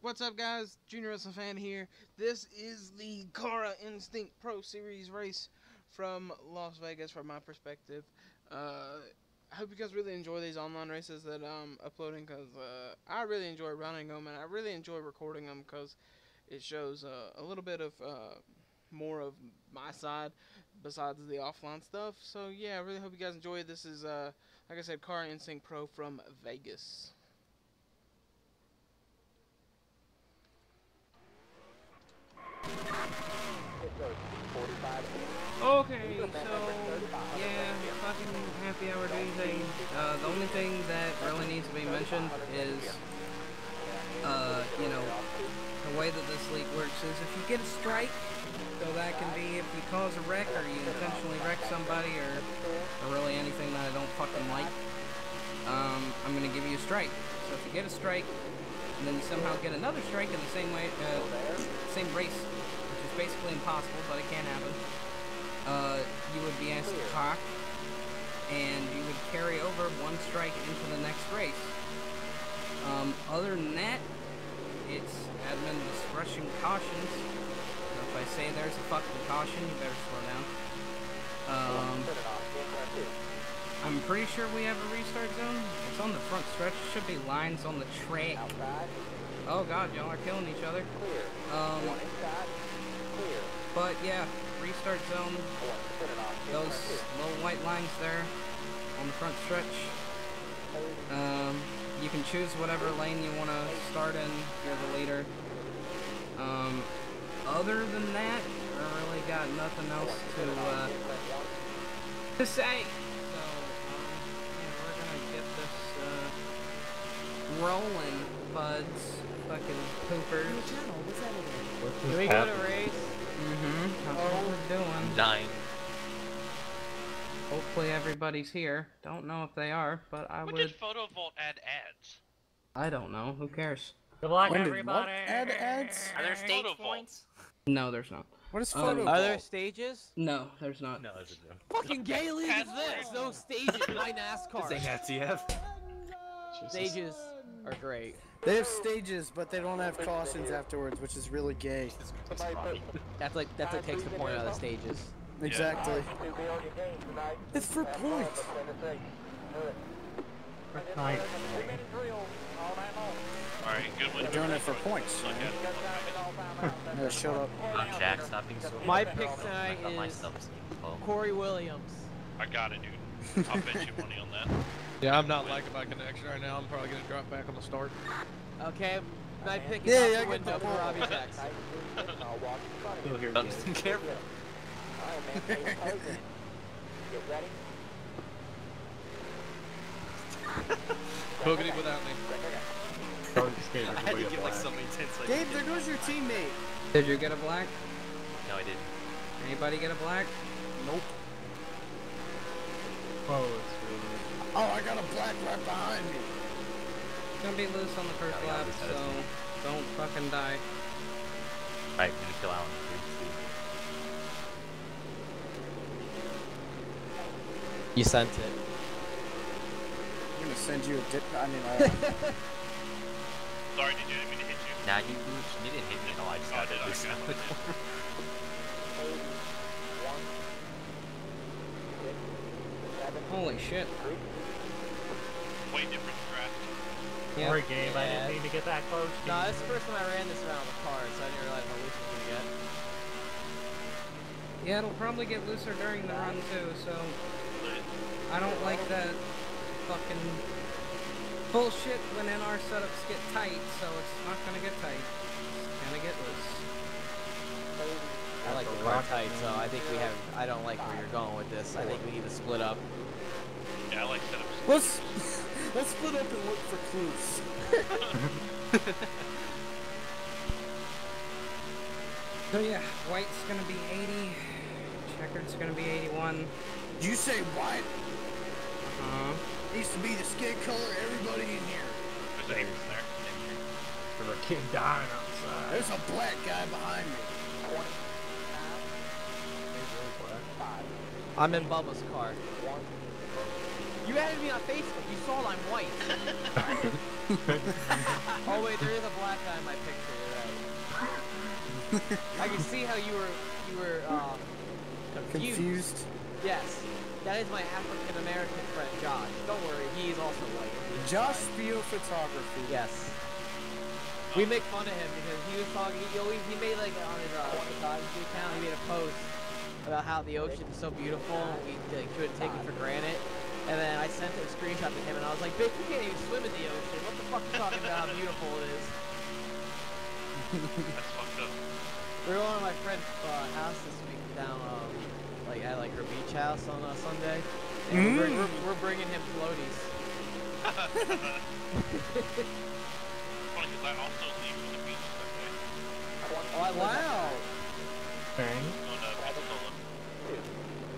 What's up, guys? Junior Wrestling Fan here. This is the CARA Instinct Pro Series race from Las Vegas, from my perspective. Uh, I hope you guys really enjoy these online races that I'm uploading because uh, I really enjoy running them and I really enjoy recording them because it shows uh, a little bit of uh, more of my side besides the offline stuff. So yeah, I really hope you guys enjoy. This is, uh, like I said, CARA Instinct Pro from Vegas. Okay, so yeah, fucking happy hour Tuesday. Uh, the only thing that really needs to be mentioned is, uh, you know, the way that this league works is if you get a strike, so that can be if you cause a wreck or you intentionally wreck somebody or, or really anything that I don't fucking like, um, I'm gonna give you a strike. So if you get a strike, and then you somehow get another strike in the same way, uh, same race, which is basically impossible, but it can happen uh, you would be asked to cock, and you would carry over one strike into the next race. Um, other than that, it's admin discretion cautions. So if I say there's a fucking caution, you better slow down. Um, I'm pretty sure we have a restart zone. It's on the front stretch. Should be lines on the track. Oh god, y'all are killing each other. Um, but yeah, restart zone. Those little white lines there on the front stretch. Um, you can choose whatever lane you want to start in. You're the leader. Um, other than that, I really got nothing else to uh, to say. So um, yeah, we're gonna get this uh, rolling, buds. Fucking poopers. Can we go to race? Mm-hmm. That's what we're doing. Nine. Hopefully everybody's here. Don't know if they are, but I When would. did Photovolt add ads? I don't know. Who cares? Good luck, When did everybody. what add ads? Are there stage Photovolt. points? No, there's not. What is Um, photo? Are there stages? No, there's not. No, there's a joke. Fucking gay league is this? No stages. My NASCAR. Stages are great. They have stages, but they don't have cautions afterwards, which is really gay. That's like that's what takes the point out of the stages. Exactly. It's for points. Nice. Alright, good one. They're doing it for points. Look at it. Yeah, shut up. I'm Jack, stop being so My pick tonight is stuff was info. Cory Williams. I got it, dude. I'll bet you money on that. Yeah, I'm not liking my connection right now. I'm probably gonna drop back on the start. Okay, my pick is Yeah, out yeah, I the get window the for point. Robbie Jackson. I'm just careful. Boogity without me. I had to get like so many tense. Like, Gabe, there goes your teammate. Did you get a black? No, I didn't. Anybody get a black? Nope. Whoa, it's really... Oh, I got a black right behind me. It's gonna be loose on the first Yeah, lap, yeah, so don't fucking die. Alright, I'm gonna kill Alan. You sent it. I'm gonna send you a dip. I mean, uh, Sorry, did you didn't mean to hit you? Nah, you, you didn't hit me. No, I just Oh, got did it. I? loose. Okay. Holy shit. Way different draft. Yeah. Sorry, Gabe, I didn't mean to get that close to No, you. that's the first time I ran this around the car, so I didn't realize how loose it was gonna get. Yeah, it'll probably get looser during the run too, so I don't like that fucking bullshit when NR setups get tight, so it's not gonna get tight. I like the car tight, so I think we have. I don't like where you're going with this. I think we need to split up. Yeah, I like setups. let's let's split up and look for clues. So yeah, white's gonna be 80, checkered's gonna be 81. Did you say white Uh-huh. needs to be the skin color? Everybody in here. There's a there. There's a kid dying outside. There's a black guy behind me. I'm in Bubba's car. You added me on Facebook. You saw I'm white. oh wait, there is a black guy in my picture. Right. I can see how you were you were uh, confused. Confused. Yes, that is my African American friend Josh. Don't worry, he's also white. Josh Spiel Photography. Yes. We make fun of him because he was talking. He always he made like on his uh, photography account. He made a post about how the ocean is so beautiful. and We like, couldn't take it for granted. And then I sent a screenshot to him, and I was like, "Bitch, you can't even swim in the ocean. What the fuck are you talking about? How beautiful it is." That's fucked up. We were going to my friend's uh, house this week down, um, like at like her beach house on uh, Sunday. And we're, we're, we're bringing him floaties. Funny because I also leave for the beach Sunday. Oh, Wow. Dang. Going to Pensacola.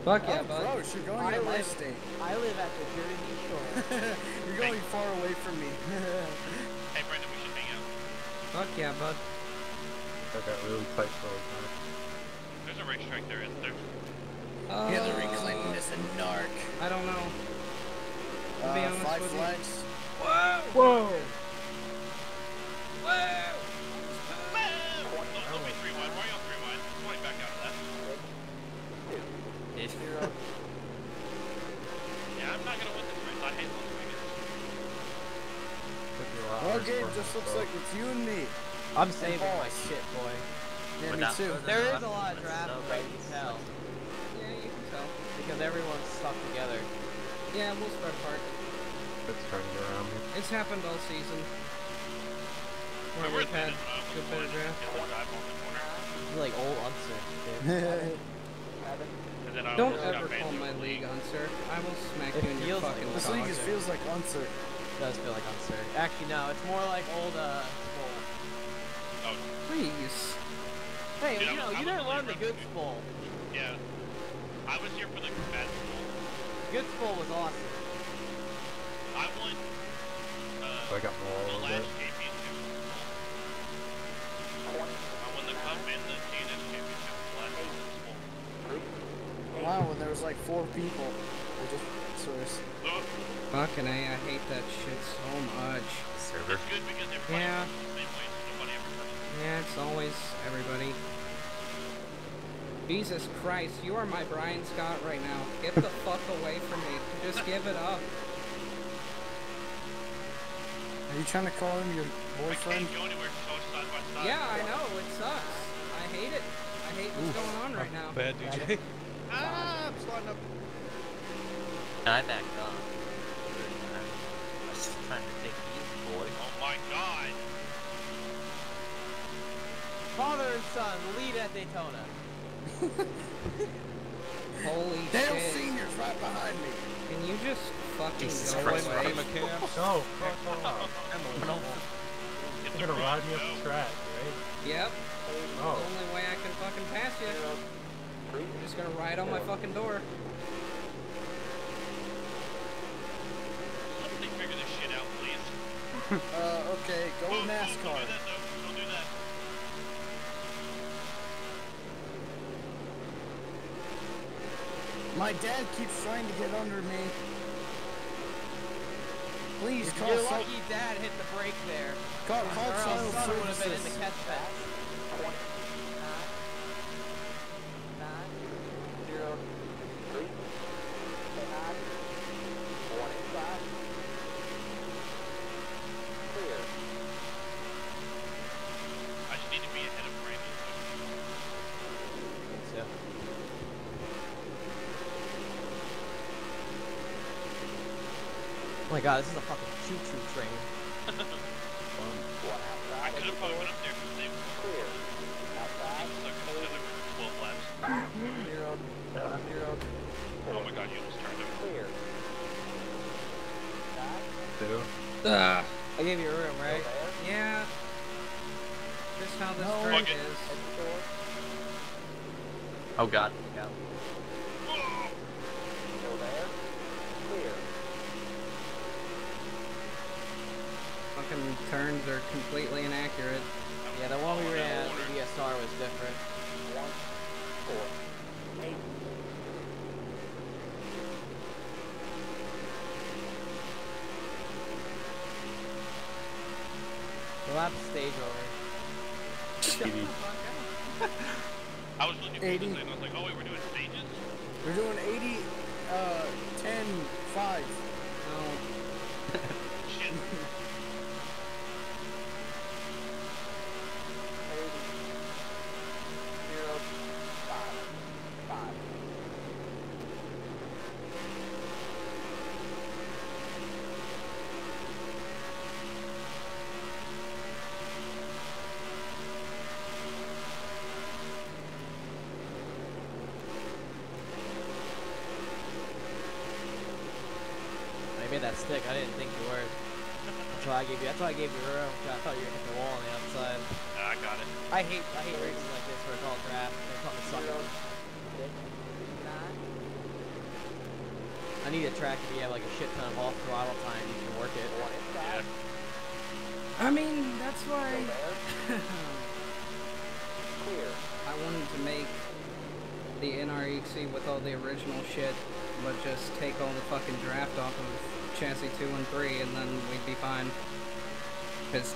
Fuck yeah, oh, bud. gross. You're going I to my live- state. I live at the Jersey Shore. You're going far away from me. Hey, Brendan, we should hang out. Fuck yeah, bud. I got really tight clothes on. There's a racetrack there, isn't there? Uh, Hillary Clinton is a narc. I don't know. To be Uh, honest five with you. Whoa! Whoa! Whoa! Yeah, I'm not gonna win this race. I hate Las Vegas. Well, Gabe, just looks like it's you and me. I'm oh, saving my shit, boy. Yeah, me too. There is a lot of traffic, I can tell, Yeah, you can tell. because everyone's stuck together. Yeah, we'll spread apart. It's turning around. It's happened all season. Where Remember we've had when I good almost bit won draft. in the drive on the corner? This is like old uncer. And then I Don't ever call my the league on, sir. I will smack It you in your feels like fucking this cock. league is, feels like uncer. does feel like uncer. Actually, no, it's more like old, uh, Skull. Oh, Please. Hey, Dude, you know, I'm you a didn't run the believer good in Skull. yeah. I was here for the bad school. Good Skull was awesome. I won uh, So I got the more Wow, when there was like four people. They just sort of. So Fucking A, I hate that shit so much. it's good because everybody Yeah. runs the same way, so nobody ever touches. Yeah, it's always everybody. Jesus Christ, you are my Brian Scott right now. Get the fuck away from me. Just give it up. Are you trying to call him your I boyfriend? can't go anywhere so side by side. Yeah, I know, it sucks. I hate it. I hate what's going on right now. Bad DJ. ah, I'm sliding up. I backed off. I was trying to take it easy, boy. Oh my god. Father and son, lead at Daytona. Holy Dale shit. Senior's right behind me. Can you just fucking Jesus go Christ, away? Emma Camps. No, fuck off. No. You're gonna ride me up the track, right? Yep. Oh. The only way I can fucking pass you. You're just gonna ride on my fucking door. Somebody figure this shit out, please. Uh, okay, go Whoa, with whoa, NASCAR. Don't do that, though. Don't do that. My dad keeps trying to get under me. Please If call Your some, lucky dad hit the brake there. call, Or call else child son would have been in the services. catch fence. I just need to be ahead of Brandon. So. Oh my god, this is a fucking choo-choo lap stage over. I was looking for 80. this and I was like, oh wait, we're doing stages? We're doing 80, uh, 10, 5. Shit.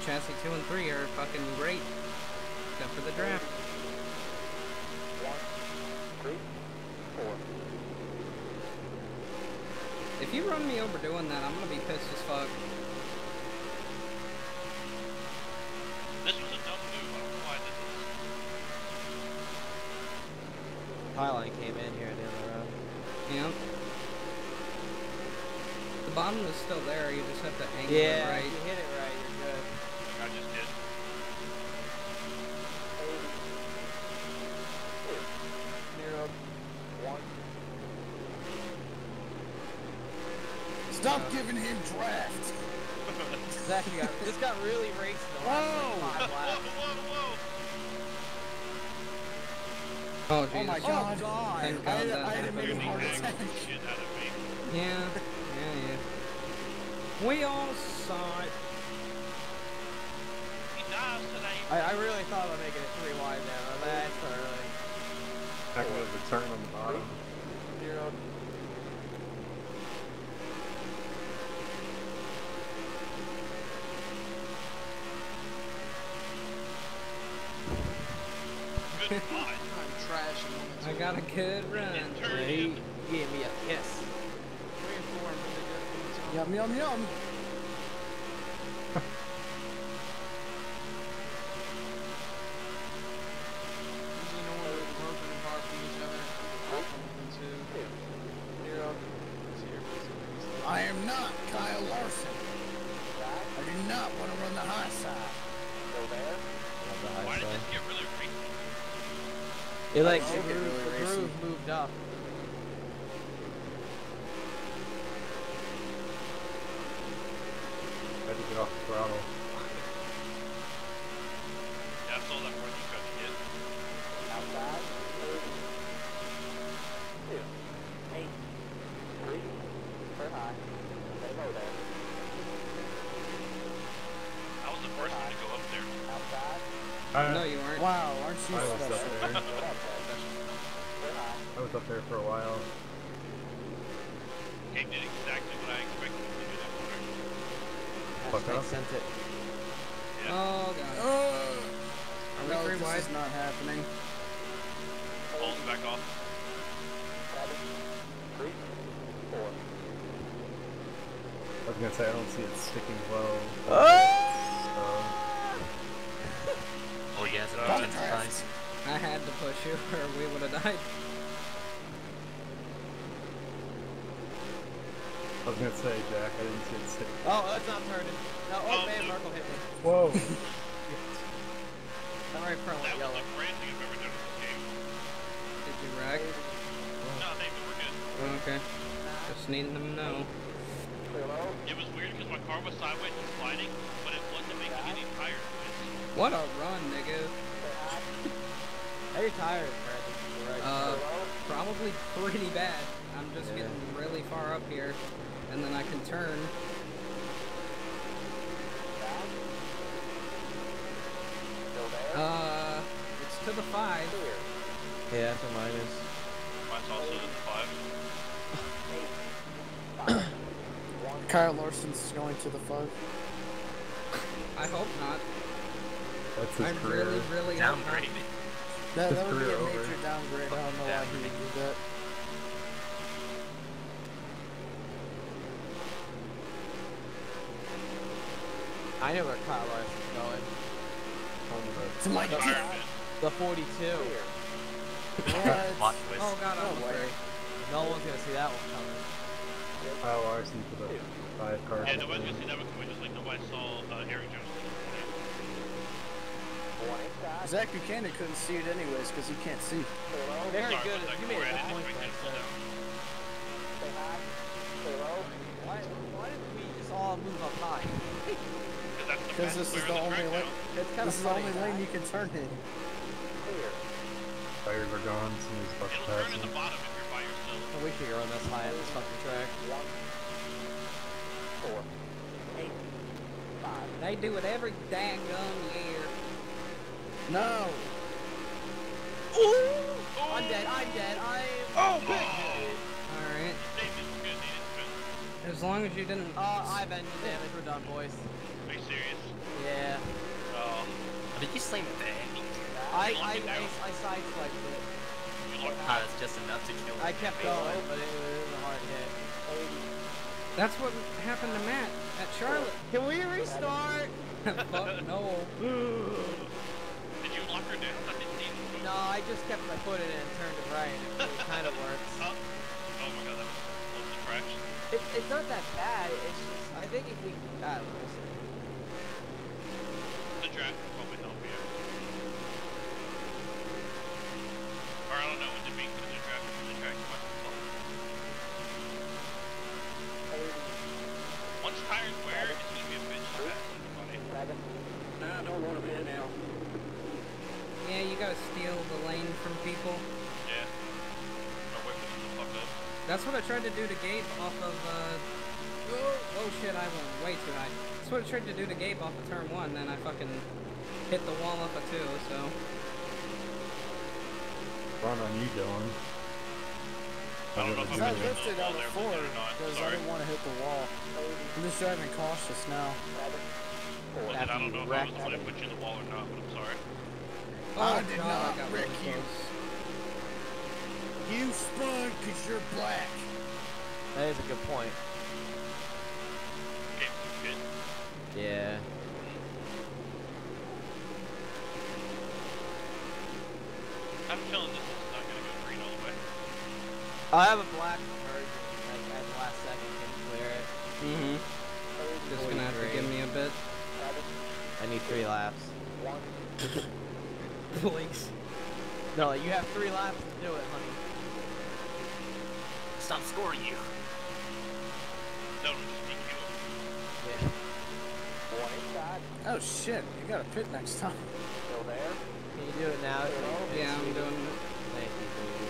Chassis 2 and 3 are fucking great, except for the draft. If you run me over doing that, I'm gonna be pissed as fuck. This was a dumb move. I don't know why I did this. Highline came in here at the end of the road. Uh, yep. The bottom is still there, you just have to angle Yeah, it right. if you hit it right, Stop giving him draft. This actually got, this got really raced in the like, Whoa, whoa, whoa! Oh, Oh my god. Thank I God had, that I had to make You're a happened. heart attack. shit out of me. Yeah, yeah, yeah. We all saw it. He dies today. I, I really thought about making it three wide there, but that's early. Back with the turn on the bottom. Good God. I'm trashing this. I got a good run. Turn Yeah, he, gave me a kiss. Three and four are really good at the time. Yum, yum, yum. Usually no one would broken apart from each other. One and two. Zero. Zero. I am not Kyle Larson. I do not want to run the high side. Love the high Why did side. this get really freaky? It like the okay, groove, really the racy. groove moved up. I had to get off the throttle. Yeah, I saw that run you tried to get. I was the first one to go up there. I, No, you weren't. Wow, aren't you I special? There. I was up there for a while. Came did exactly what I expected him to do that corner. Fuck Hashtag up. sent it. Yeah. Oh, God. Uh, Are we no, three this wide? is not happening. Pulls back off. I was gonna say I don't see it sticking low. Ah! Oh yeah, the Uh, intensifies. I had to push you or we would have died. I was gonna say Jack, I didn't see it sticking. Oh, that's not turning. No, oh, Oh, man, dude. Merkel hit me. Whoa! I'm right in front That with was yellow. the greatest thing I've ever done in this game. Did you wreck? No, thank you, we're good. Okay. Just needing them to know. Hello? It was weird because my car was sideways and sliding, but it wasn't making any tire noise. What a run, nigga. How your tires, Brad? Right. Uh, probably pretty bad. I'm just Yeah. getting really far up here, and then I can turn. Uh, it's to the five. yeah, that's what mine is. Mine's also in the five. Kyle Larson's going to the five. I hope not. That's his I career. really, really hope not. Downgrade. That, that would be career a over. major downgrade. I don't know why he would do that. I know where Kyle Larson's going. To my Iron death. The 42. What? Oh god, I'm No afraid. No one's gonna see that one coming. Kyle Larson for the five car. Yeah, nobody's gonna see that one coming, just like nobody saw uh, Erik Jones. Zach Buchanan couldn't see it anyways because he can't see. Very Sorry, good. You made Corey, a I good point expect there, you to sir. slow down. Why, why didn't we just all move up high? Because that's the Because fastest this is player the only track lane. It's kind This of is the only lane you can turn in. Tires are gone, so he's about to It'll turn in the bottom if you're by yourself. I wish you could run this high on this fucking track. They do it every dang gum year. No. Ooh. I'm dead. I'm dead. I'm. Oh, big! Alright. Dave is good, he didn't As long as you didn't. Uh, I've ended damage. We're done, boys. Are you serious? Yeah. Oh, Did you slam the ending? I You I I, down? I sideswiped it. you locked Ah, that's just enough to kill I kept going, but it was a hard hit. That's what happened to Matt at Charlotte. Can we restart? Fuck no. Did you lock her down? I didn't see. No, I just kept my foot in it and turned it right. It, it kind of works. Oh. oh my god, that was close to crash. It, it's not that bad. It's just I think if we I don't know. The draft would probably help you. Or I don't know, would it be because the draft the track is much slower? Once tires wear, it's gonna be a bitch to pass everybody. Yeah, you gotta steal the lane from people. Yeah. Or wait for them to fuck up. That's what I tried to do to Gabe off of, uh... Oh, oh shit, I went way too high. That's what I tried to do to Gabe off of turn one, then I fucking hit the wall off of two, so... Run on you, Dylan. I don't know if I I'm gonna lifted the out wall of there, four or not. because I didn't want to hit the wall. I'm just driving cautious now. Listen, I don't know if I was the one that put you in the wall or not, but I'm sorry. Oh, I did God, not I got wreck you. close. You spun because you're black. That is a good point. Yeah. I'm feeling this is not gonna go green all the way. I have a black conversion. Like at the last second can clear it. Mm-hmm. Just gonna have to give me a bit. I need three laps. Please. No, you have three laps to do it, honey. Stop scoring you. No, just DQ him. Yeah. Oh shit, you got a pit next time. Still there? Can you do it now? Yeah, I'm doing it. Thank you, baby.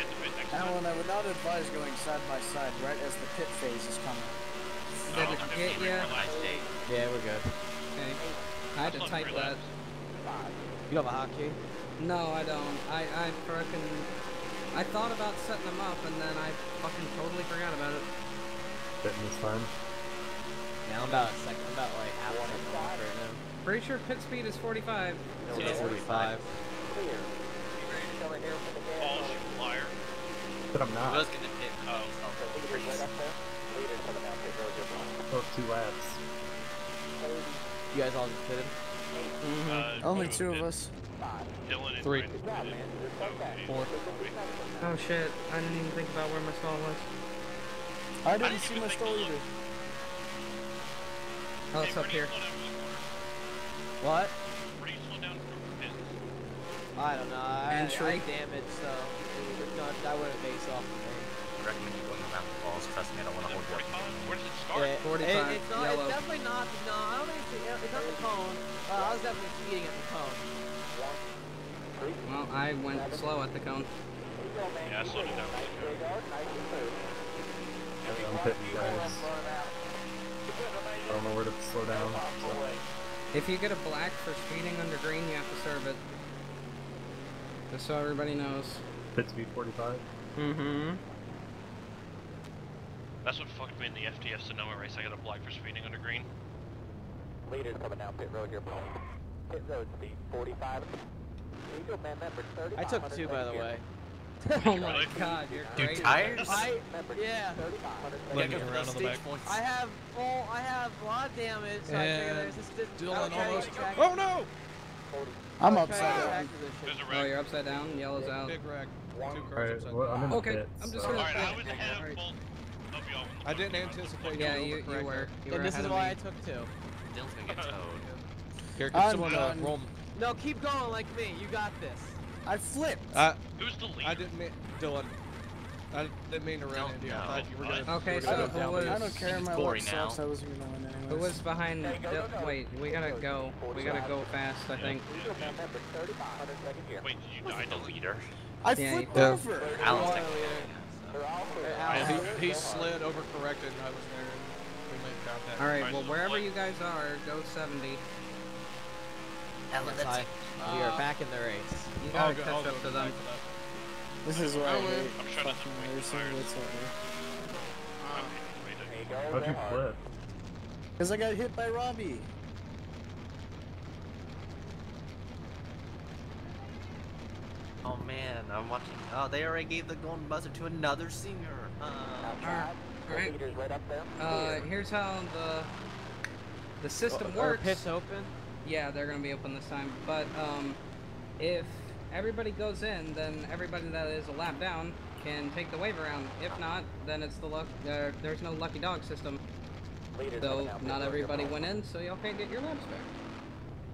Get the pit next time. Alan, I would not advise going side by side right as the pit phase is coming. Did it I'm get definitely ya? more Nice laps. day. Yeah, we're good. Okay. I had to type that. You don't have a hotkey? No, I don't. I, I fucking... I thought about setting them up, and then I fucking totally forgot about it. Fitting this time. Yeah, I'm about a second. I'm about like half a second off right now. Pretty sure pit speed is 45. No, Yeah, 45. Oh, shoot, liar. But I'm not. I not. was gonna hit Oh. Oh, two laps. You guys all just pitted? Uh, Only you two of did. us. Dylan and Three. Brandon did. Okay. Four. Oh shit, I didn't even think about where my stall was. I didn't didn't see my think to stall look. either. Oh, Hey, it's up here. slow down for the corner. What? Brady, slow down for the pits. I don't know. I, Entry. I damaged, so it would not, I wouldn't base off of me. I recommend you going around the balls. Trust me, I don't want to hold you up. Where does it start? It- 45, it- it's, not, yellow. it's definitely not. No, I don't think it's, it's not the cone. Uh, I was definitely speeding at the cone. Well, I went slow at the cone. Yeah, I slowed it down really good. I'm pitting, guys. I don't know where to slow down. So. If you get a black for speeding under green, you have to serve it. Just so everybody knows. Pit speed 45. Mm-hmm. That's what fucked me in the FTF Sonoma race. I got a black for speeding under green. Leaders coming now, pit road speed 45. Eagle man member 30. I took two, by the way. oh my god, you're Dude, crazy. tires? I, yeah. Looking around on the back. I have full, I have a lot of damage, so I figured And there's just didn't. Dylan I was trying to almost- Oh no! I'm I was trying to upside down. There's a Oh, you're upside down, yellow's out. Big wreck. Two cars Alright, upside well, I'm Okay, pit, I'm just so- gonna- Alright, I was Okay, ahead of both of y'all. I didn't anticipate Yeah, you you, you were. You were And this is why me. I took two. Dylan's gonna get towed. Here, can someone uh, roll? No, keep going like me. You got this. I flipped. Uh, I, Who's the leader? I didn't mean, Dylan. I didn't mean to run Don't into you. I thought you were gonna. Okay, were so gonna who down was- I don't care. My Corey luck sucks. I wasn't gonna win anyways. Who was behind? Dil- wait, we gotta go. We gotta go fast. I think. Eagle man member 30. 102nd year. Wait, did you die, The leader. I Yeah, flipped you- over. Alan's One technically leader. They're all clear. They're And out. he, he slid, overcorrected, and I was there, we made contact. All right. Well, wherever you guys are, go 70. Ellen, Yes, that's I, we are back in the race. You gotta go- catch I'll up to them. This is why I I win. hate I'm trying to fucking wait racing. Whatsoever. Uh, There you go. How'd you they're flip? Cause I got hit by Robbie. Oh man, I'm watching. Oh, they already gave the golden buzzer to another singer. Uh, Outside. The Alright. leader's right. Uh, here's how the the system Are works. pits open? Yeah, they're gonna be open this time. But um, if everybody goes in, then everybody that is a lap down can take the wave around. If not, then it's the luck. Uh, there's no lucky dog system. Leader's So not everybody went in, so y'all can't get your laps back.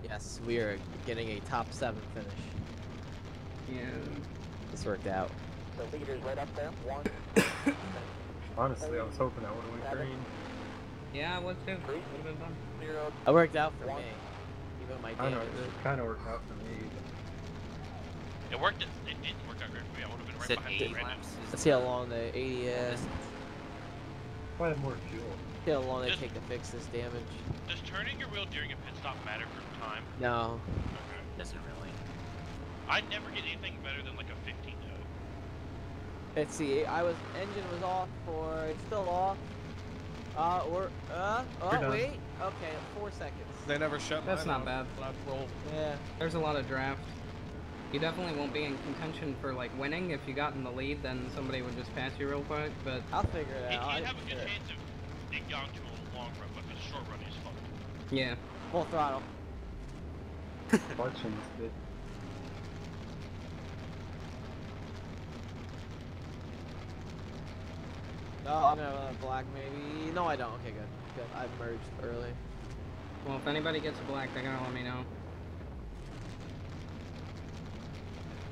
Yes, we are getting a top seven finish. Yeah. This worked out. The leader's right up there. One. Honestly, I was hoping I would have went green. Yeah, I would too. Would have been fun. Zero. It worked out for One. me. Even my I know, it kind of worked out for me. It worked. It, it didn't work out great for me. I would have been right said behind you. Brandon. laps. Let's see how long the 80 is. If I had more fuel. See how long they Just- take to fix this damage. Does turning your wheel during a pit stop matter for time? No. Okay. Doesn't really. I never get anything better than like a 15 0. Let's see. I was engine was off for it's still off. Uh, or uh, You're oh done. wait. Okay, four seconds. They never shut That's mine not off bad. when I. Yeah. There's a lot of draft. You definitely won't be in contention for like winning. If you got in the lead, then somebody would just pass you real quick. But I'll figure it out. he'd I- have a good chance of it going to a long run, but for the short run, he's fucked. yeah. Full throttle. Collections did. Oh, I'm gonna run black maybe. No, I don't. Okay, good. Good. I merged early. Well, if anybody gets a black, they're gonna let me know.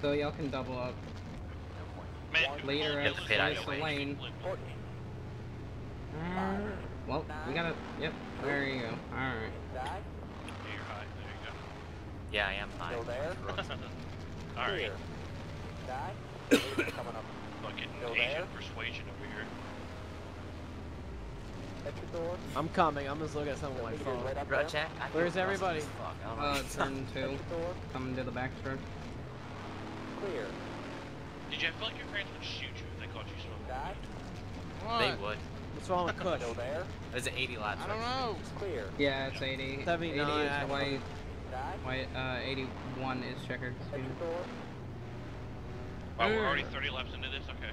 So y'all can double up. Man, Later Cole as gets the this pit thing either going, way. he can flip. 14. Well, we gotta. Yep. There you go. All right. Yeah, you're high. There Yeah, I am high. Still there. you go. Alright. Clear. Die. Leader's coming up. Fucking Still Asian there? persuasion over here. Exit door. I'm coming. I'm just looking at something on my phone. right up check. Where's everybody? Fuck. I don't know Uh, turn two. Exit door. Coming to the backstroke. Clear. Did you I feel like your parents would shoot you if they caught you smoking? Die. what? They would. What's wrong with Kush? Still there. There's an 80 laps. I don't right? know. Clear. Yeah, it's 80. 79, 80 is I- white. White. Uh, 81 is checkered. Exit. Wow, we're already 30 laps into this? Okay.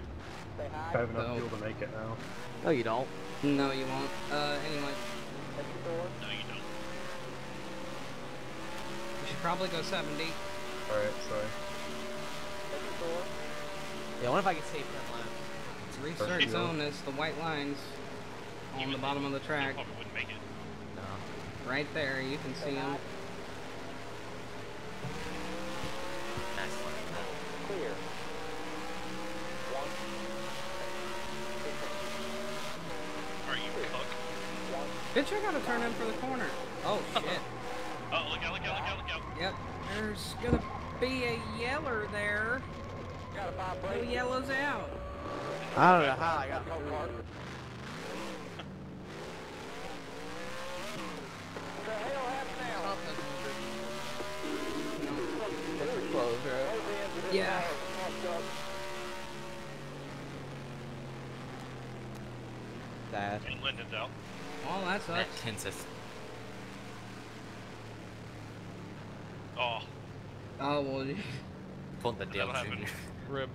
I have enough fuel to make it now. No, you don't. No, you won't. Uh, anyway, Exit. No, you don't. you should probably go 70. Alright, sorry. Exit door. Yeah, what if I get safe in lap? Restart you. zone is the white lines on Even the bottom of the track. probably wouldn't make it. No. Right there, you can see them. Nice one. Clear. One. Are you cook? Bitch, I gotta turn in for the corner. Oh shit. Oh, look out, look out, look out, look out. Yep. There's gonna be a yeller there. Got a five Who yellows out? I don't know how I got. No car. The hell happened now? Very close, right? Yeah. Dad. And Lyndon's out. Well, that sucks. That sucks. Kansas. Oh. oh well. you- Pulled the Dale That'll happen. Jr. Rip.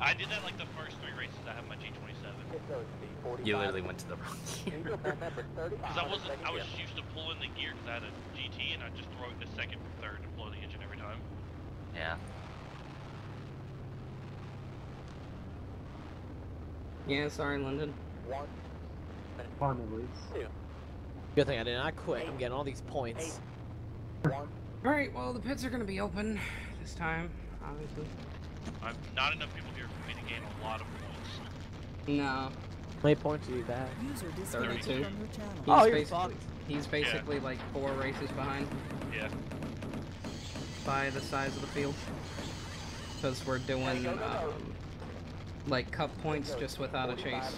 I did that like the first three races I had my G27. You literally went to the wrong gear. Because I wasn't, I was used to pulling the gear because I had a GT and I just throw it in the second or third and blow the engine every time. Yeah. Yeah, sorry, London. Fun at least. Good thing I did not quit. I'm getting all these points. Alright, well, the pits are gonna be open this time, obviously. I'm not enough people here for me to gain a lot of points. No, How many points do you have? 32. from. He's Oh, you're basically, he's basically like four races behind Yeah. by the size of the field. Because we're doing, um, like, cup points just without a chase.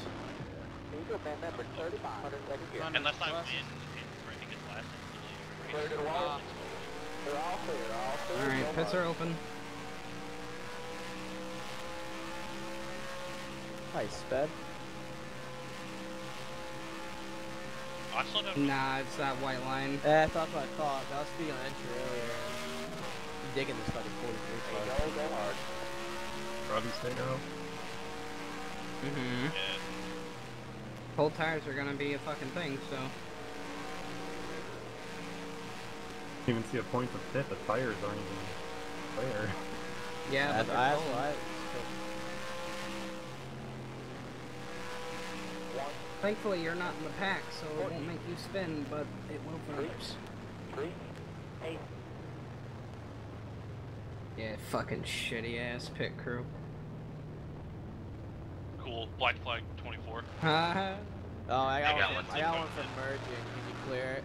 Unless I win in, I think it's last in the league. Alright, pits are open. Hi, Sped. I still don't Nah, it's that white line. Yeah, that's what I thought. I was speaking on entry earlier. I'm digging this fucking 43 car. Robbie stay now. Mm-hmm. Yeah. Cold tires are gonna be a fucking thing, so. Can't even see a point to pit. The tires aren't even there. Yeah, That's, but I, they're cold. why. Thankfully, you're not in the pack, so it won't make you spin, but it will for others. Yeah, fucking shitty ass pit crew. Cool. Black flag 24. Haha. Oh, I got, I got one. one From, I got one from merging. Can you clear it?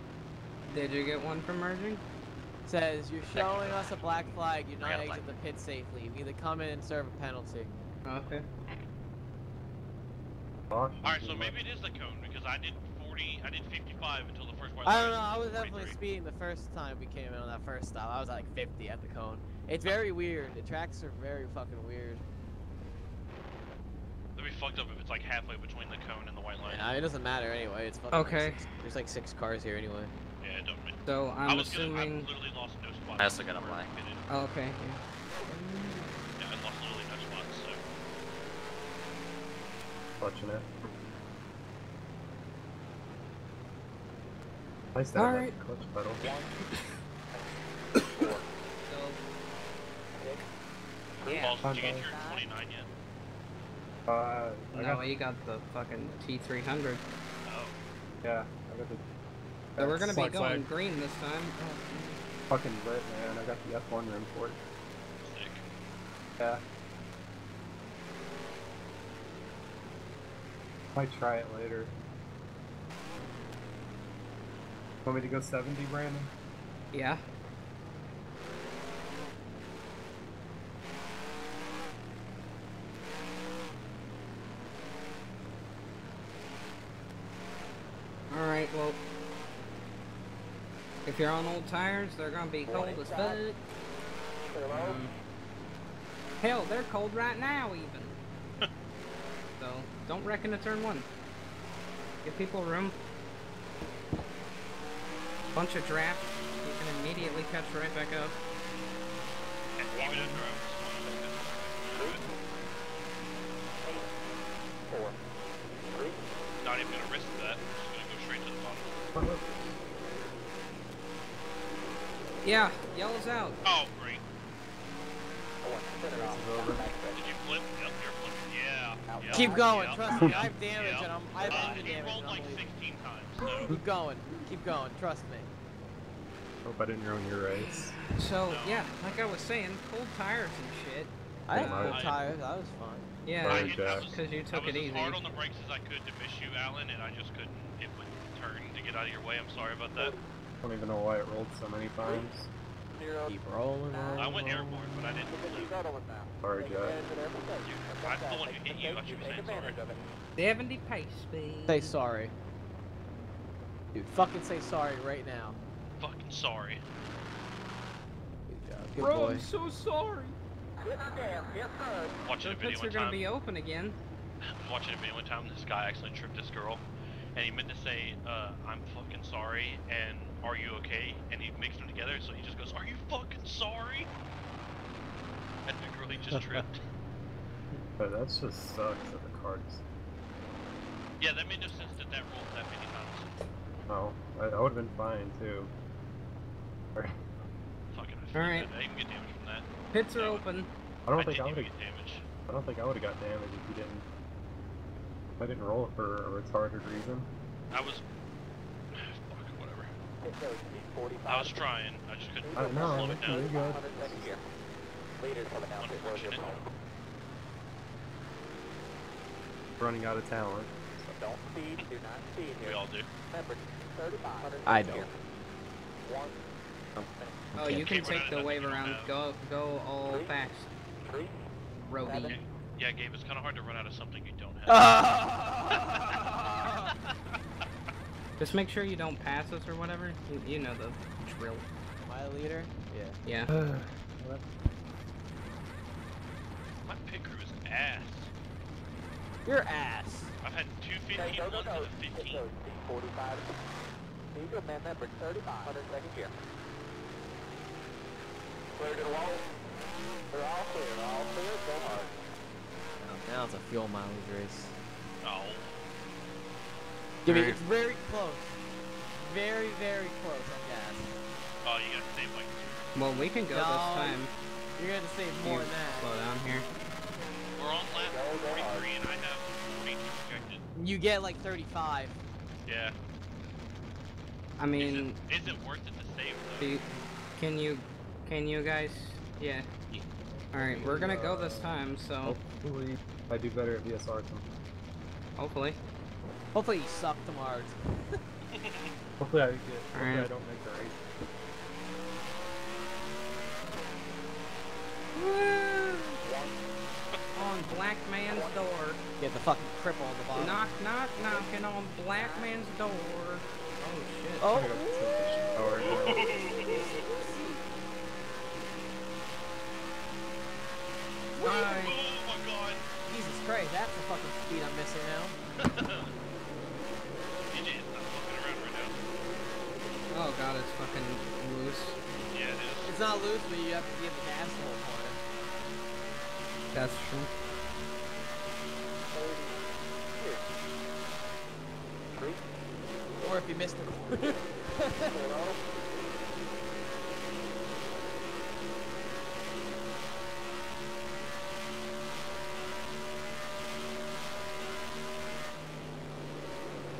Did you get one from merging? Says you're showing us a black flag. You're not got exit the pit safely. You either come in and serve a penalty. Okay. Alright, so maybe it is the cone because I did 40, I did 55 until the first white I don't know. I was definitely speeding the first time we came in on that first stop. I was at like 50 at the cone. It's very weird. The tracks are very fucking weird. That'd be fucked up if it's like halfway between the cone and the white line. Yeah, it doesn't matter anyway. It's fucking. like Okay. six- there's like six cars here anyway. Yeah, it don't mean. So I I'm was gonna, I assuming. literally lost no spots. I also got a before black. Oh, okay. Yeah, I lost literally no spots, so. clutching it. Nice to Alright. clutch pedal. Yeah. Balls, did you get your 29 yet? Uh, No, got, he got the fucking T300. Oh. yeah, I got the So we're gonna be going flag. green this time. fucking lit, man. I got the F1 rim for it. Sick. Yeah. Might try it later. Want me to go 70, Brandon? Yeah. Alright, well. If you're on old tires, they're gonna be cold as fuck. Um, hell, they're cold right now, even. so, don't reckon to turn one. Give people room. Bunch of draft. You can immediately catch right back up. And even if I was Not even gonna risk that. I'm just gonna go straight to the bottom. Yeah, yellow's out. Oh, great. Did you flip? Yep, you're flipping. Yeah. yeah Keep going. yeah, Trust me. I have damage yeah. and I'm. I have Uh, engine he damage. rolled and I'm like 16 times, so. Keep going. Keep going. Trust me. Hope I didn't ruin your race. So, yeah, like I was saying, cold tires and shit. I had cold full I- tires. That was fun. Yeah, Sorry, I, hit, I Jack. was, because you I took was it as easy. hard on the brakes as I could to miss you, Alan, and I just couldn't hit my turn to get out of your way. I'm sorry about that. I don't even know why it rolled so many times. Keep rolling. rolling I went airborne, but I didn't flip. Sorry, Jack. You, I'm the one who hit you. I should be saying sorry. 70 pace speed. Say sorry. Dude, fucking say sorry right now. Fucking sorry. Good job. Good Bro, boy. I'm so sorry. Watching The a video pits one are gonna time. be open again. watching a video one time, this guy accidentally tripped this girl, and he meant to say, uh, "I'm fucking sorry," and "Are you okay?" And he mixed them together, so he just goes, "Are you fucking sorry?" And the girl he just tripped. But that's just sucks that the cards. Yeah, that made no sense that that rolled that many times. Oh, I, I would have been fine too. Fucking All right. bad. I even get damage from that. Pits are open. I don't I think I would have get damage. I don't think I would have got damage if you didn't. If I didn't roll it for a retarded reason. I was. Fuck, whatever. So, speed 45. I was trying. I just couldn't I know, slow it you're down. good. 100 second gear. Leaders have announced it was your Unfortunate. Running out of talent. Don't speed, do not speed We all do. I 100 don't. gear. One, Oh, you can Okay, take the wave to around. Go, go all Three. fast, three, Roby. Yeah, Gabe, it's kind of hard to run out of something you don't have. Just make sure you don't pass us or whatever. You, you know the drill. My leader? Yeah. Yeah. Uh. My pit crew is ass. Your ass. I've had two Okay, 15 go, go, ones go. and a Hit 15. those, speed 45. Need to amend that for 35. 100 second gear. Clear to the wall. They're all clear, all clear, go hard. Now it's a fuel mileage race. Oh. Give me, it's very close. Very, very close I guess. Oh, you got the same like. Well, we can go No. this time. You're gonna save You more than that. Slow down here. We're on lap Go, go hard. 43 and I have 42 projected. You get like 35. Yeah. I mean, is, it, is it worth it to save though? you, can you, can you guys? Yeah. All right, we're gonna go this time. So Hopefully, I do better at VSR. Hopefully. Hopefully you suck tomorrow. Hopefully I get. Hopefully I don't make the race. on black man's door. Get the fucking cripple on the bottom. Knock, knock, knocking on black man's door. Oh shit. Oh. I got the television power now. Bye. Oh my god. Jesus Christ, that's the fucking speed I'm missing now. DJ is not fucking around right now. Oh god, it's fucking loose. Yeah, it is. It's not loose, but you have to give the gas the whole time. That's true. Or if you miss the corner.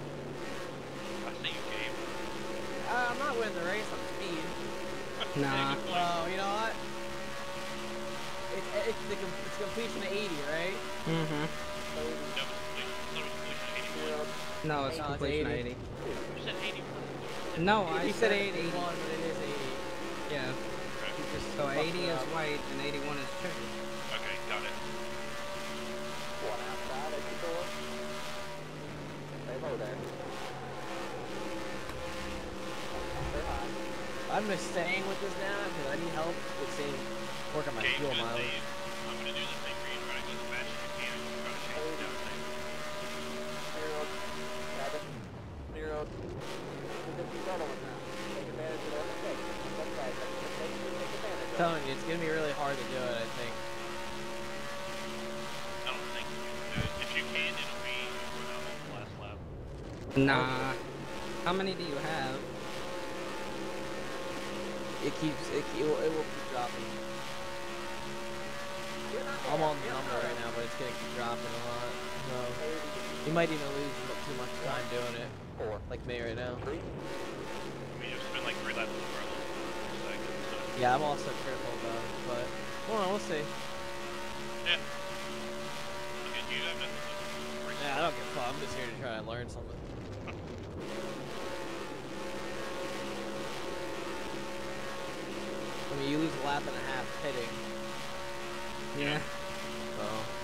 I see you, Gabe. uh, I'm not winning the race on speed. Nah. Oh, you know what? It's, it's, the, it's completion of 80, right? Mm-hmm. No, it's completion. So it's completion 81. No, it's No, it's 80. 80. You said 81. No, I you said said 80. 81, but it is 80. Yeah. Okay. So 80 is white and 81 is chicken. Okay, got it. One outside at your door. Stay low there. Stay high. I'm just staying with this now because I need help with saying work on my Gabe's fuel mileage. I'm gonna do the thing for you, try to go as fast as you can, and try to change it down the. Clear road. Seven. Clear road. There's a few settlements now. Take advantage of their mistakes. That's right. That's the mistakes we take advantage I'm telling you, it's gonna be really hard to do it. I think. I don't think you can do it. If you can, it'll be run the last lap. Nah. How many do you have? It keeps it, will, it will keep dropping. I'm on the number right now, but it's gonna keep dropping a lot. So you might even lose too much time doing it. Four. Like me right now. I mean, it's been like three laps before I lost for a second, so. Yeah, I'm also critical though, but well, we'll see. Yeah. Okay, you have nothing to race. Yeah, I don't give a fuck. I'm just here to try and learn something. I mean, you lose a lap and a half pitting, Yeah. so.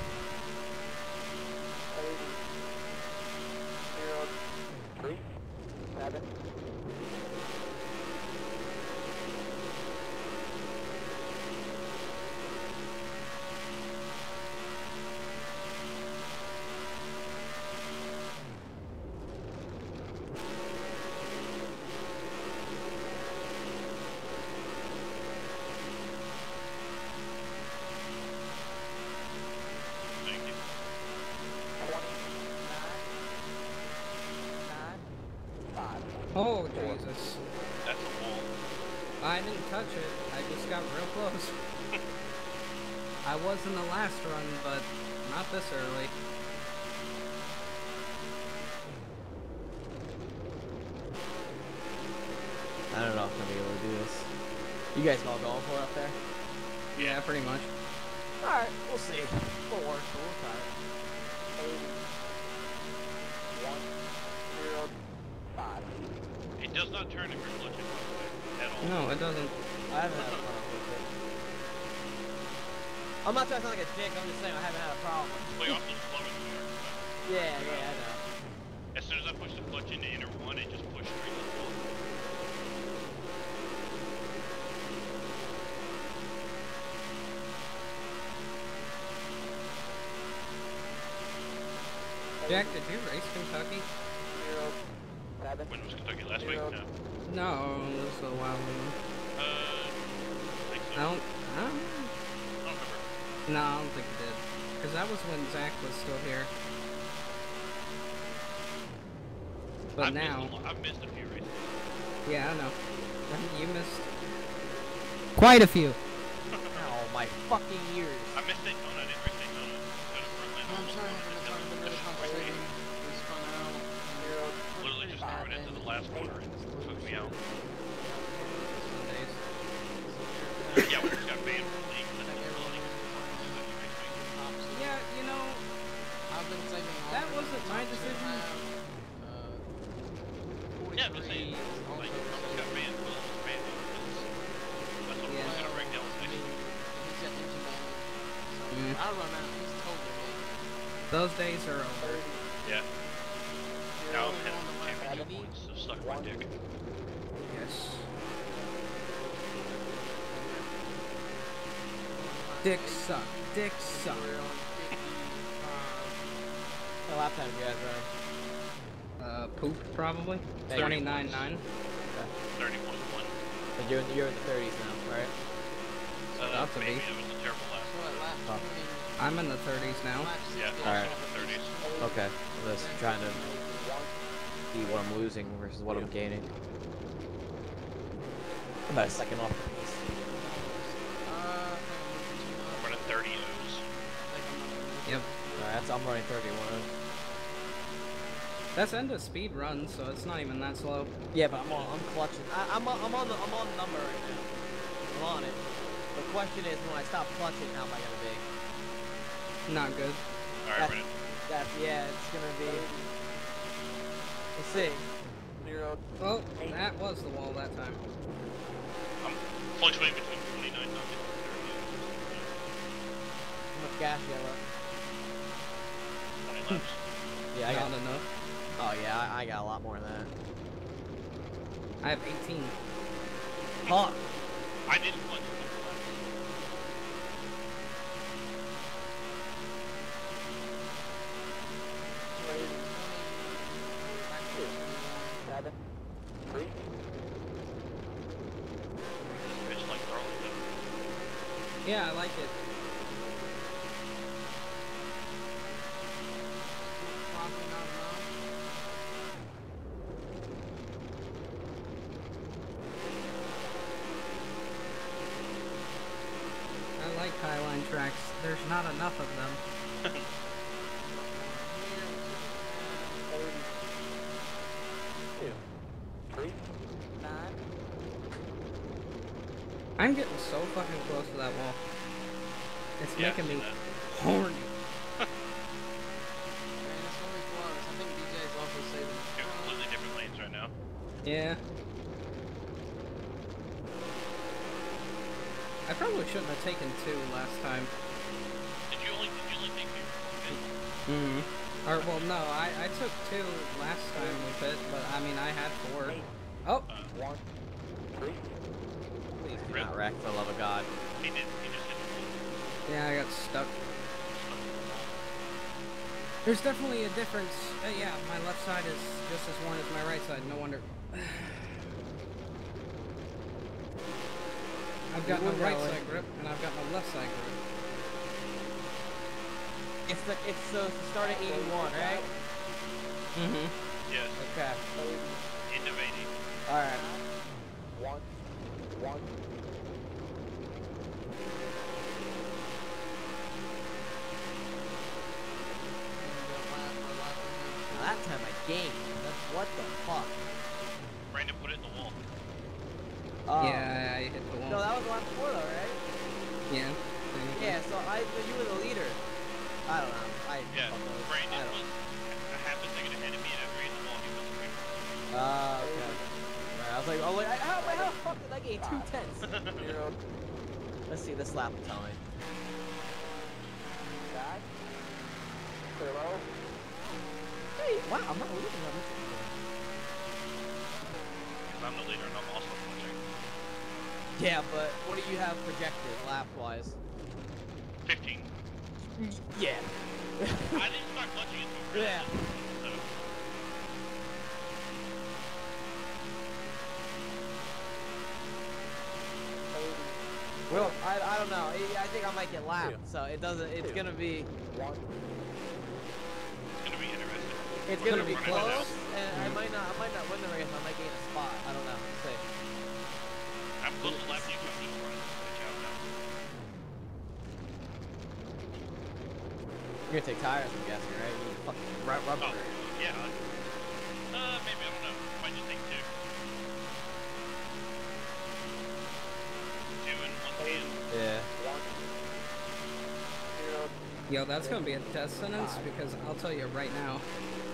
Touch it. I just got real close. I was in the last run, but not this early. I don't know if I'm gonna be able to do this. You guys all going for it up there? Yeah, pretty much. Alright, we'll see. We'll work, but we'll try it. One, zero, five. It does not turn if you're clutching, by at all. No, it doesn't. I haven't had a problem with it. I'm not trying to sound like a dick, I'm just saying I haven't had a problem. Well, you're also slower than we are. Yeah, yeah, I know. As soon as I push the clutch into inner one, it just pushed straight to the wall. Jack, did you race Kentucky? Zero, seven. When was Kentucky last week? No. No, it was a while ago. I think so. I don't. I don't. I don't remember. No, I don't think it did. Because that was when Zach was still here. But I've now, missed a, lo- I've missed a few races. yeah, I know. You missed quite a few. Oh, my fucking ears. I missed Daytona. I didn't race Daytona. Daytona Portland. I'm sorry won for it. the That time was been really just concentrating. We spun out. Zero, Literally just threw it into the last corner and took me out. Yeah, we just got banned from the league. That's the ability. Yeah, you know, I've been saving That wasn't my decision. Uh, Yeah, I'm just saying, like, also got banned. Will was banned. That's what Yeah. we're gonna break down I next mean, week. he's got engine damage. So Mm. I run out. He's totally those days are over. Yeah. Now I'm heading lap championship 80. points, so suck my dick. Yes. Dick suck. Dick suck. We're on 55. What lap time you guys running? Uh, poop probably. Yeah, Twenty nine nine. 30.1. But you're in the, you're in the 30s now, right? Uh, About to be. maybe it was a terrible last So at lap Oh. I'm in the thirties now. Yeah, Alright. in the 30s. Okay. I'm just trying to see what I'm losing versus what I'm gaining. I'm about a second off that's, I'm running 31. That's end of speed run, so it's not even that slow. Yeah, but I'm on, I'm clutching. I, I'm, on, I'm on the I'm on the number right now. I'm on it. The question is, when I stop clutching, how am I gonna be? Not good. Alright, That's, that's yeah, it's gonna be. We'll see. zero, Well, that was the wall that time. I'm fluctuating between 29 and 30 How much gas you have left? 20. Yeah, I got. Not enough. Oh yeah, I, I got a lot more than that. I have 18. Fuck. I didn't clutch a couple laps. two, seven, three, This bitch like Darlington. Yeah, I like it. Well, no, I, I took two last time we pit, but I mean, I had four. Oh, Uh, Please do Red. not wreck for the love of God. he did, he just hit the wall. yeah, I got stuck. There's definitely a difference. Uh, yeah, my left side is just as worn as my right side. No wonder. I've got my right side grip and I've got my left side grip. It's the it's the, it's the start at 81, right? Mm-hmm. Yes, Okay. end of 80. Alright. One, one. Now that time I gained. That's what the fuck. Brandon put it in the wall. Oh. Yeah, I hit the wall. No, that was the one before though, right? Yeah. Yeah, so I, you were the leader. I don't know. I Yeah, fuck those. I Brandon don't. was a half a second ahead of me, and after he hit the wall, he was quick. Ah, okay. Right, I was like, oh, like, how, how the fuck did I gain two tenths? Zero. Let's see this lap time. Back. Clear low. Hey, wow, I'm not losing. I'm Because I'm the leader, and I'm also punching. Yeah, but what do you have projected lap wise? 15. Yeah. I didn't start clutching until really Yeah. Well, I, I don't know. I, I think I might get lapped, so it doesn't. It's gonna be. It's gonna be interesting. It's We're gonna be run close, and I might not. I might not win the race. I might gain a spot. I don't know. We'll see. I'm close to lap you, You're gonna take tires, I'm guessing, right? You fucking rub rubber. Oh, yeah. Uh, maybe, I don't know. Might just take two. Two in one can. Yeah. One. Zero. Yo, that's gonna be a death sentence because I'll tell you right now.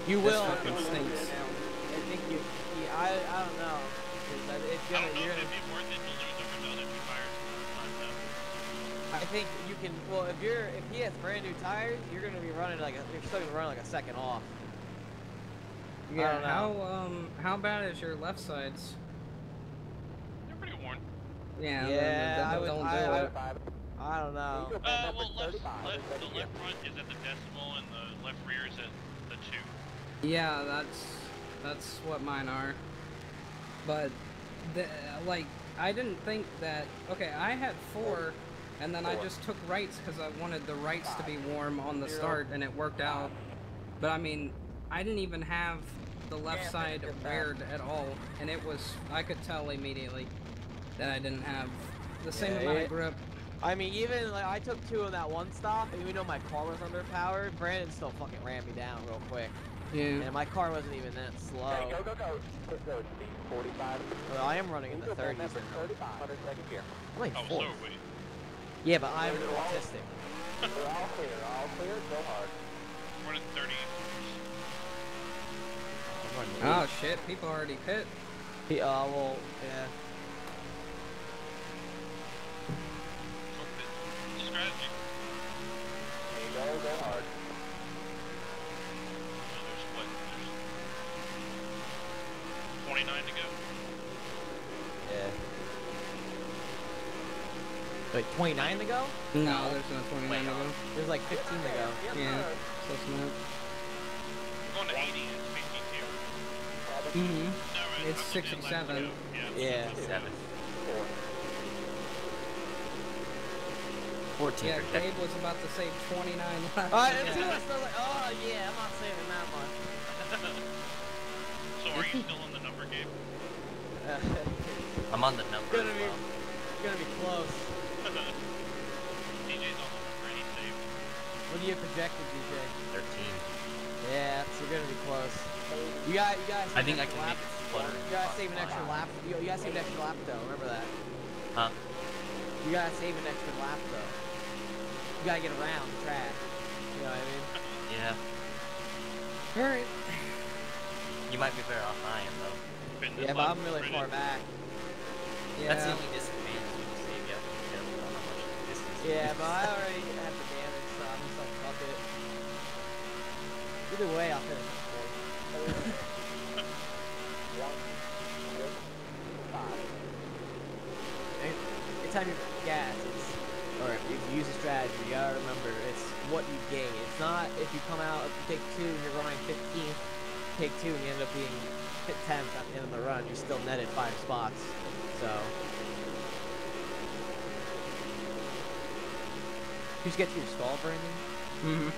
You will. This fucking stinks. I think you. you I. I don't know. 'Cause that- It's gonna. don't know if it'd be worth it to lose over the other two tires. I think you can. Well, if you're. If he has brand new tires, you're gonna be running like a. You're still gonna run like a second off. I Yeah. don't know. How um how bad is your left sides? They're pretty worn. Yeah. Yeah, I would- don't I- do I- it. Five. I don't know. You Uh, well, left, left, the left front is at the decimal and the left rear is at the two. Yeah, that's that's what mine are. But the, like I didn't think that. Okay, I had four, and then I just took rights because I wanted the rights to be warm on the start, and it worked out. But I mean, I didn't even have the left Yeah, side but it's bad. reared at all, and it was I could tell immediately that I didn't have the same Yeah, amount it- of grip. I mean, even like I took two on that one stop, and even though my car was underpowered, Brandon still fucking ran me down real quick. Yeah. And my car wasn't even that slow. Okay, go, go, go. Go, go. 45. Well, I am running in You the go 30s. 35. Under gear. I'm like Oh, so fourth. are we. Yeah, but I'm They're all- autistic. We're all clear. All clear. Go hard. We're at 30. I'm Oh shit! People already pit. eight. Uh, well, yeah. Strategy. There you go. Go hard. There's what? There's 29 to go. Wait, 29 to go? No, there's no 29 to go. There's like 15 to go. Yeah, so smart. We're going to 80 and it's 52. Mm-hmm. Right, It's I'm looking at lap 67. Yeah. Yeah. Seven. Four. 14 Yeah, protect. Gabe was about to say 29 left. Alright, Yeah. until I was like, oh yeah, I'm not saving that much. So are you still in the number game? I'm on the number It's gonna be, well. gonna be close. DJ's on the number, he's. What do you have projected, DJ? 13. Yeah, so you're gonna be close. You got, you guys. I think I can make it flutter. You gotta save an extra lap. You, you gotta save an extra lap though. Remember that. Huh? You gotta save an extra lap though. You gotta get around the track. You know what I mean? Yeah. Alright. You might be better off than I am, though. Yeah, but I'm really far back. Yeah. That's the only disadvantage when you save. You have to be careful about how much distance you Yeah, but I already have the damage, so I'm just like, fuck it. Either way, I'll finish fourth. Any- Anytime you gas, it's, or if you use a strategy, you gotta remember, it's what you gain. It's not if you come out, if you take two and you're running 15th, take two and you end up being 10th at the end of the run, you're still netted five spots. So. You just get to your stall, Brandon? Mm-hmm.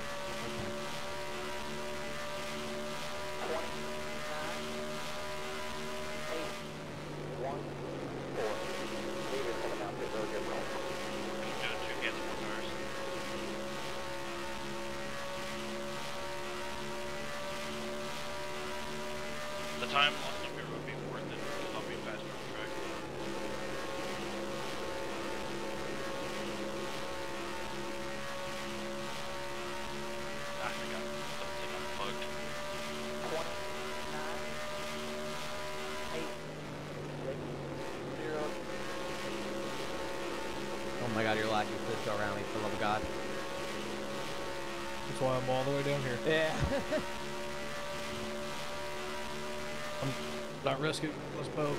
time lost up here would be worth it because I'll be faster on track. Ah, I think I'm, I think I'm fucked. Oh my god, you're lucky. Please go around me, for the love of God. That's why I'm all the way down here. Yeah. I'm not risking us both.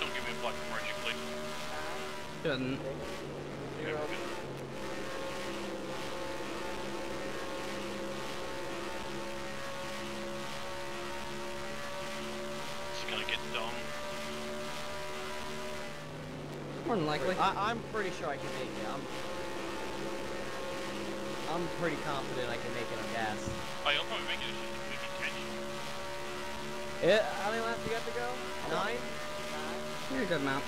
Don't give me a black margin, click. Shouldn't. Yeah, we're good. It's gonna get dumb. More than likely. I, I'm pretty sure I can make it. I'm, I'm pretty confident I can make it on gas. Oh, you'll probably make it. It's just a quick intention. It, how many laps you got to go? Nine? You're a good amount.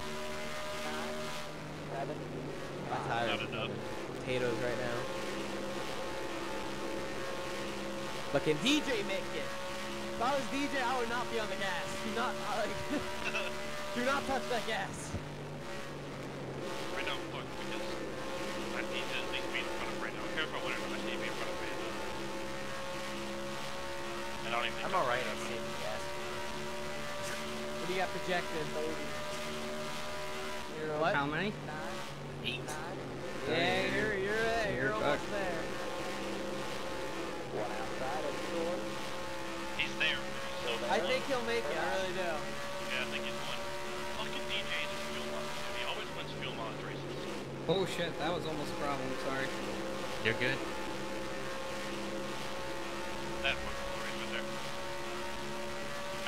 I'm tired Not of enough. potatoes right now. But can DJ make it? If I was DJ, I would not be on the gas. Do not, like, do not touch that gas. Right now, look, because I need to at least be in front of right now. I don't care about whatever. I just need to be in front of Panda. And I don't even think I'm alright gonna at happen. saving gas. What do you got projected? What? How many? Eight. Yeah, you're, you're there. You're You're almost back. there. He's there. So I think he'll make it. I really do. Yeah, I think he's won. Fucking DJ is a fuel mileage. dude. He always wins fuel mileage races. Oh shit, that was almost a problem. Sorry. You're good. That fucking race right there.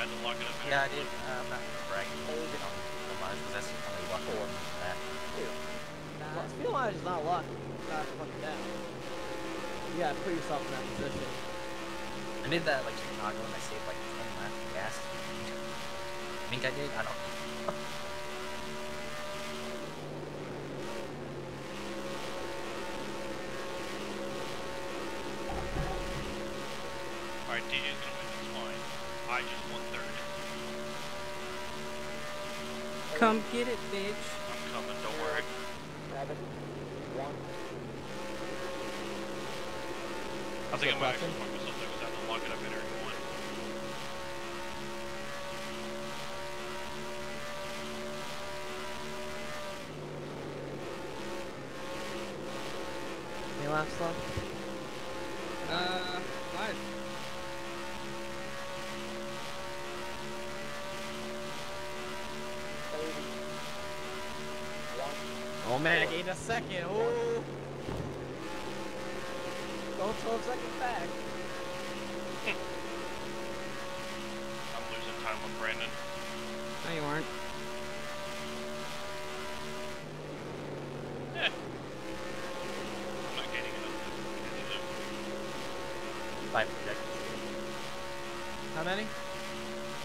Had to lock it up. in Yeah, I did. Um, I'm not bragging on the miles because that's only more than that. Well, Fuel mileage is not luck. It's not fucking down. You gotta put yourself in that position. I did that like Chicago and I saved like 10 laps of gas. I think I did. I don't Come get it, bitch. I'm coming. Don't worry. I think I might actually fuck myself there because I have to lock it up in area one. Any laps left? Uh, Oh man, I gained a second. Oh. Go 12 seconds back. I'm losing time with Brandon. No, you aren't. Eh. I'm not gaining enough to catch him. Five projections. How many?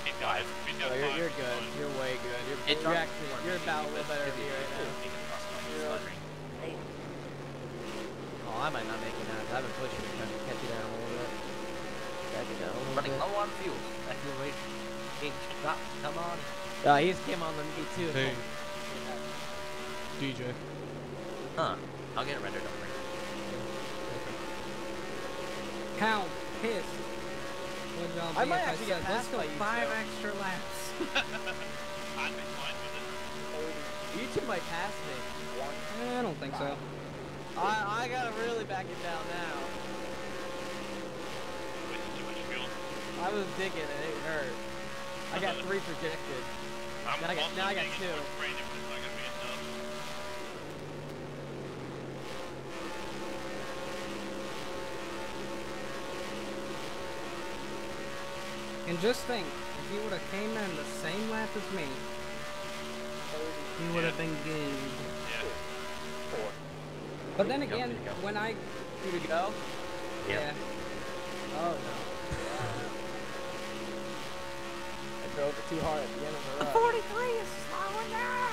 He's got, he's got Oh, you're, you're good. You're way good. You're, It you're actually, you're about a little because better than me right now. Oh, I might not make it now. 'cause I've been pushing it, trying to catch you down a little bit. Catch you down a little Running bit. low on fuel. That fuel rate. Big drop. Come on. Uh, he just came on the me too. Hey, DJ. Huh. I'll get it rendered. Don't worry. How pissed would y'all be I might if I actually said, get let's passed go by you, five Joe." extra laps? I'd be fine with it. You two might pass me. Eh, I don't think so. I, I gotta really back it down now. Wasting too much fuel. I was digging and it hurt. I got three projected. I'm Now I got- also now I got two. towards Brandon, but it's not gonna be enough. And just think, if he would have came in the same lap as me, he would have been good. Yeah. But then There you go, again, go. when I Two to go? yeah, Oh no. I drove it too hard at the end of the run. 43 is slowing going down!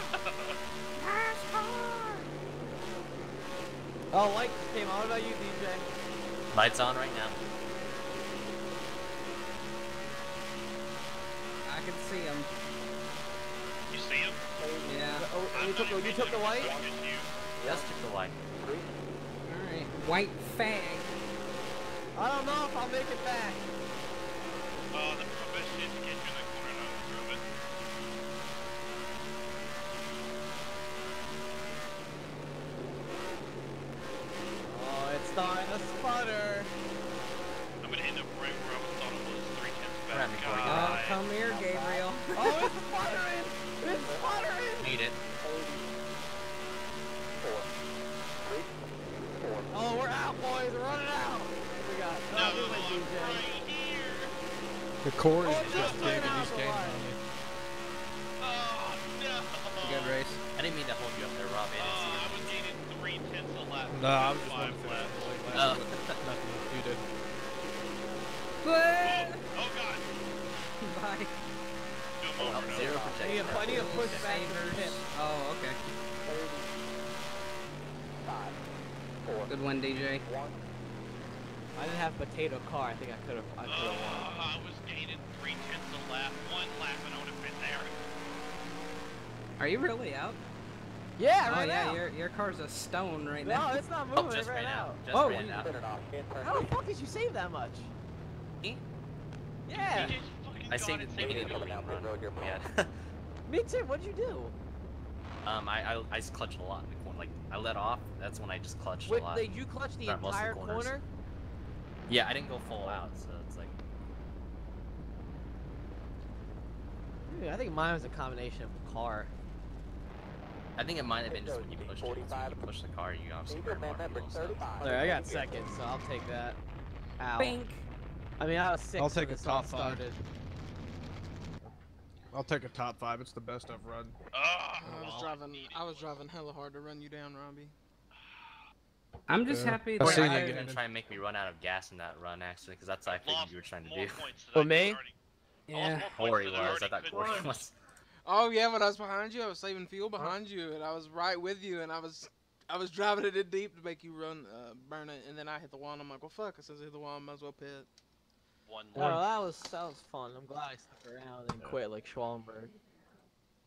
NASCAR! Oh, light just came on. What about you, DJ? Lights on right now. I can see him. You see him? Yeah. Oh, you took the, you took the white? Yes, took the light. Alright. White Fang. I don't know if I'll make it back. Uh, the best shit to get you in the corner and overthrow it. Oh, it's starting to sputter. I'm gonna end up right where I was thought it was three tenths back. Right before you Oh, come here, Gabriel. Oh, it's sputtering! It's sputtering! Need it. Four. Three. Four. Oh, we're out, running out. We got. No, Oh, good one, I'm DJ. right here. The core Oh, is just just big ran and out he's the gaining line. on you. Oh no. Good race. I didn't mean to hold you up there, Rob. I didn't Uh, I you. was gaining three tenths a lap. No, I was just Five wanting to laps. finish the Oh. last Nothing you did. But... Oh god. Bye. Do them Oh, over and zero over. I protection. to, I need to push back the pit. Oh, okay. Five. Four. Good one, DJ. One. I didn't have potato car. I think I could have. I could have won. Uh, I was gaining three tenths a lap. One lap and I would have been there. Are you really out? Yeah, oh right yeah, now. your your car's a stone right No, now. No, it's not Oh, moving. just it ran ran out. out. Just Oh, ran out. Turn it off. Can't turn How the fuck did you save that much? Me? Yeah. I saved and it saved maybe it. the down run. the road, you're Yeah. Me too. What'd you do? um, I, I I clutched a lot I let off. That's when I just clutched Wait, a lot. did you clutch the Throughout the entire corner? Yeah, I didn't go full out, so it's like Dude, I think mine was a combination of the car. I think it might have been just when you pushed Joe, it. 'cause When you 45. push the car, you obviously Eagle burn man more number fuel. So. 35. There, I got second, so I'll take that. Ow. Bink. I mean, I was 6 I'll take when a this top five. started. I'll take a top five. It's the best I've run. Ah, I was driving. I was driving hella hard to run you down, Robbie. I'm just Yeah. happy I've that Wait, seen I it you were again. gonna try and make me run out of gas in that run, actually, because that's what I figured Lost you were trying to do. For me? already- Yeah. more points Cory was. I thought Cory was. Oh yeah, when I was behind you, I was saving fuel behind you, and I was right with you, and I was, I was driving it in deep to make you run, uh, burn it, and then I hit the wall, and I'm like, well, fuck, it says I hit the wall, I might as well pit. One that was that was fun. I'm glad I stuck around and quit like Schwallenberg.